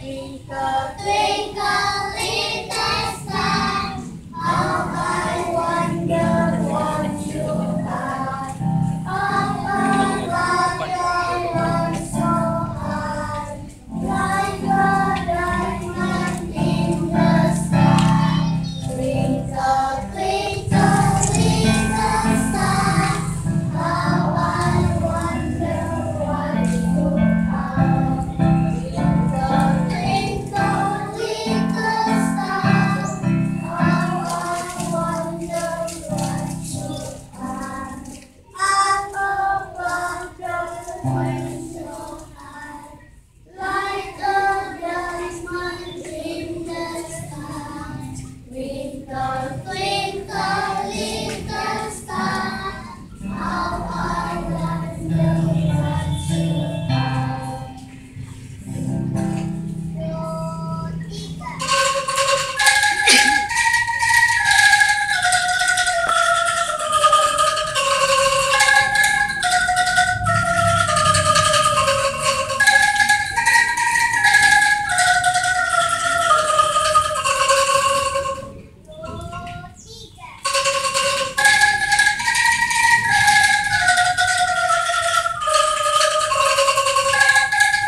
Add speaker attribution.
Speaker 1: Twinkle, twinkle, place.